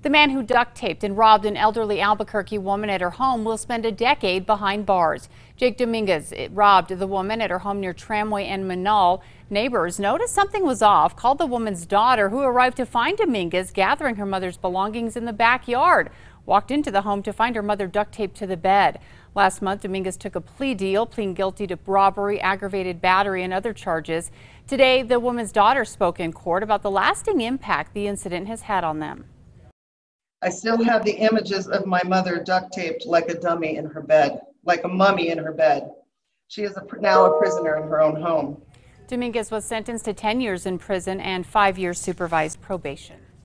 The man who duct taped and robbed an elderly Albuquerque woman at her home will spend a decade behind bars. Jake Dominguez robbed the woman at her home near Tramway and Menaul. Neighbors noticed something was off, called the woman's daughter, who arrived to find Dominguez gathering her mother's belongings in the backyard. Walked into the home to find her mother duct taped to the bed. Last month, Dominguez took a plea deal, pleading guilty to robbery, aggravated battery, and other charges. Today, the woman's daughter spoke in court about the lasting impact the incident has had on them. I still have the images of my mother duct taped like a dummy in her bed, like a mummy in her bed. She is a, now a prisoner in her own home. Dominguez was sentenced to 10 years in prison and five years supervised probation.